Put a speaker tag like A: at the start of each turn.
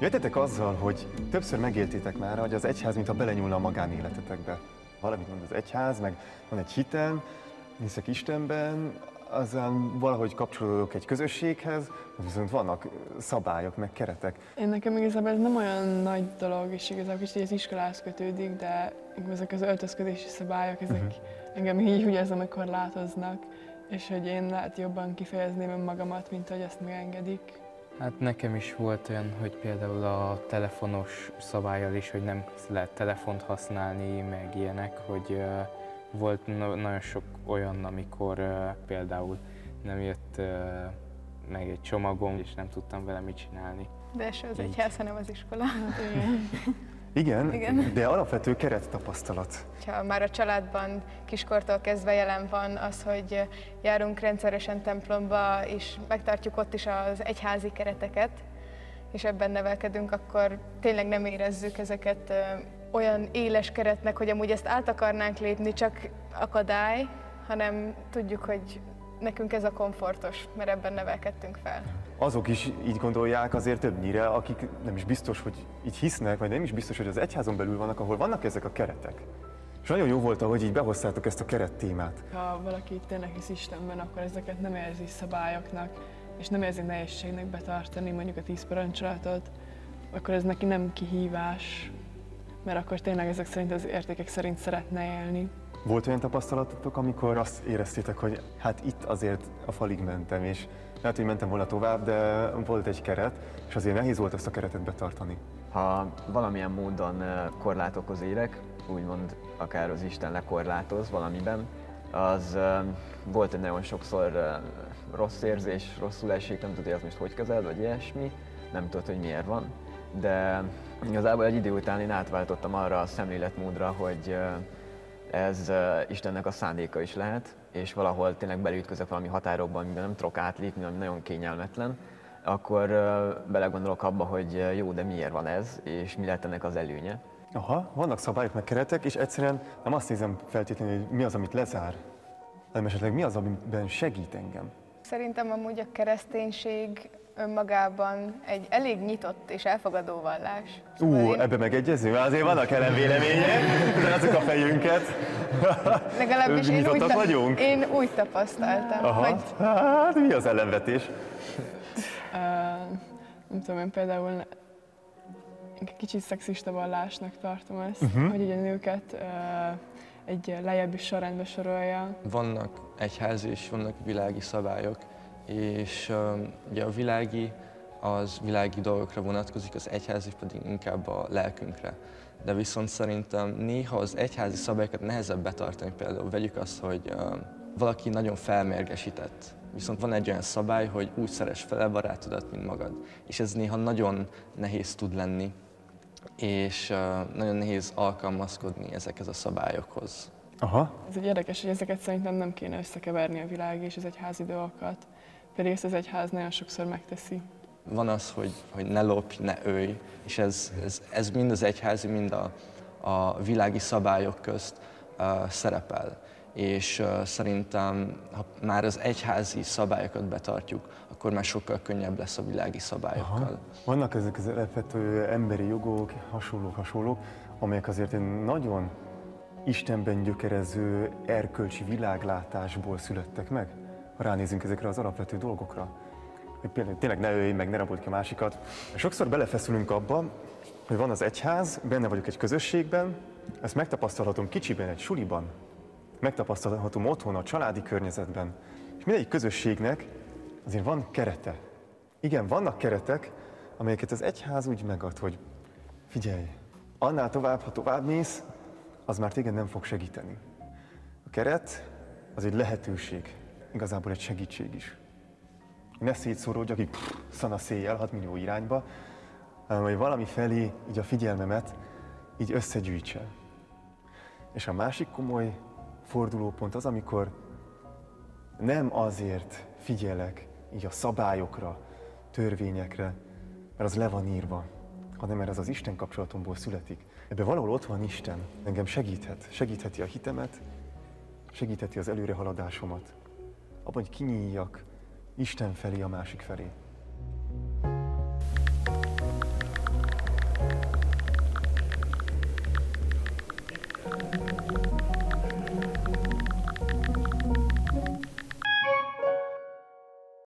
A: Jöttetek azzal, hogy többször megéltétek már, hogy az egyház, mintha belenyúlna a magánéletetekbe. Valamit mond az egyház, meg van egy hitem, hiszek Istenben, aztán valahogy kapcsolódok egy közösséghez, viszont vannak szabályok, meg keretek.
B: Én nekem igazából ez nem olyan nagy dolog, és igazából kicsit az iskolához kötődik, de ezek az öltözködési szabályok, ezek uh-huh. engem így úgy érzem, hogy korlátoznak, és hogy én lehet jobban kifejezném önmagamat, mint hogy ezt megengedik.
C: Hát nekem is volt olyan, hogy például a telefonos szabályal is, hogy nem lehet telefont használni, meg ilyenek, hogy volt nagyon sok olyan, amikor például nem jött meg egy csomagom, és nem tudtam vele mit csinálni.
D: De se az egyház, hanem az iskola.
A: Igen. Igen, Igen, de alapvető keret tapasztalat.
D: Ha már a családban kiskortól kezdve jelen van az, hogy járunk rendszeresen templomba, és megtartjuk ott is az egyházi kereteket, és ebben nevelkedünk, akkor tényleg nem érezzük ezeket olyan éles keretnek, hogy amúgy ezt át akarnánk lépni, csak akadály, hanem tudjuk, hogy nekünk ez a komfortos, mert ebben nevelkedtünk fel.
A: Azok is így gondolják azért többnyire, akik nem is biztos, hogy így hisznek, vagy nem is biztos, hogy az egyházon belül vannak, ahol vannak ezek a keretek. És nagyon jó volt, hogy így behoztátok ezt a keret témát.
B: Ha valaki tényleg hisz Istenben, akkor ezeket nem érzi szabályoknak, és nem érzi nehézségnek betartani mondjuk a tíz parancsolatot, akkor ez neki nem kihívás, mert akkor tényleg ezek szerint az értékek szerint szeretne élni.
A: Volt olyan tapasztalatotok, amikor azt éreztétek, hogy hát itt azért a falig mentem, és lehet, hogy mentem volna tovább, de volt egy keret, és azért nehéz volt ezt a keretet betartani.
E: Ha valamilyen módon korlátokhoz érek, úgymond akár az Isten lekorlátoz valamiben, az volt egy nagyon sokszor rossz érzés, rosszul esik, nem tudod, hogy az most hogy kezeled, vagy ilyesmi, nem tudod, hogy miért van, de igazából egy idő után én átváltottam arra a szemléletmódra, hogy ez Istennek a szándéka is lehet, és valahol tényleg belütközök valami határokban, amiben nem tudok átlépni, ami nagyon kényelmetlen, akkor belegondolok abba, hogy jó, de miért van ez, és mi lehet ennek az előnye.
A: Aha, vannak szabályok, meg keretek, és egyszerűen nem azt nézem feltétlenül, hogy mi az, amit lezár, hanem esetleg mi az, amiben segít engem.
D: Szerintem amúgy a kereszténység önmagában egy elég nyitott és elfogadó vallás.
A: Ú, uh, én... ebbe megegyezünk? Azért vannak ellenvélemények, de azok a fejünket.
D: Legalábbis én úgy,
A: vagyunk?
D: én úgy tapasztaltam,
A: Aha.
D: hogy...
A: Hát, mi az ellenvetés?
B: Uh, nem tudom, én például kicsit szexista vallásnak tartom ezt, uh-huh. hogy ugye a nőket uh, egy lejjebbi sorrendbe sorolja.
C: Vannak egyházi és vannak világi szabályok, és um, ugye a világi az világi dolgokra vonatkozik, az egyházi pedig inkább a lelkünkre. De viszont szerintem néha az egyházi szabályokat nehezebb betartani, például vegyük azt, hogy valaki nagyon felmérgesített, viszont van egy olyan szabály, hogy úgy szeres fele barátodat, mint magad. És ez néha nagyon nehéz tud lenni, és nagyon nehéz alkalmazkodni ezekhez a szabályokhoz.
A: Aha.
B: Ez egy érdekes, hogy ezeket szerintem nem kéne összekeverni a világ és az egyházi dolgokat pedig ezt az egyház nagyon sokszor megteszi.
C: Van az, hogy, hogy ne lopj, ne ölj, és ez, ez, ez mind az egyházi, mind a, a világi szabályok közt uh, szerepel. És uh, szerintem, ha már az egyházi szabályokat betartjuk, akkor már sokkal könnyebb lesz a világi szabályokkal. Aha.
A: Vannak ezek az alapvető emberi jogok, hasonlók, hasonlók, amelyek azért egy nagyon Istenben gyökerező erkölcsi világlátásból születtek meg ha ránézünk ezekre az alapvető dolgokra. Hogy például tényleg ne ölj meg, ne rabold ki a másikat. Sokszor belefeszülünk abba, hogy van az egyház, benne vagyok egy közösségben, ezt megtapasztalhatom kicsiben, egy suliban, megtapasztalhatom otthon, a családi környezetben. És mindegyik közösségnek azért van kerete. Igen, vannak keretek, amelyeket az egyház úgy megad, hogy figyelj, annál tovább, ha tovább mész, az már téged nem fog segíteni. A keret az egy lehetőség, igazából egy segítség is. Ne szétszóródjak így szana széjjel 6 millió irányba, hanem hogy valami felé így a figyelmemet így összegyűjtse. És a másik komoly fordulópont az, amikor nem azért figyelek így a szabályokra, törvényekre, mert az le van írva, hanem mert az az Isten kapcsolatomból születik. Ebben valahol ott van Isten, engem segíthet, segítheti a hitemet, segítheti az előrehaladásomat abban, hogy kinyíljak Isten felé, a másik felé.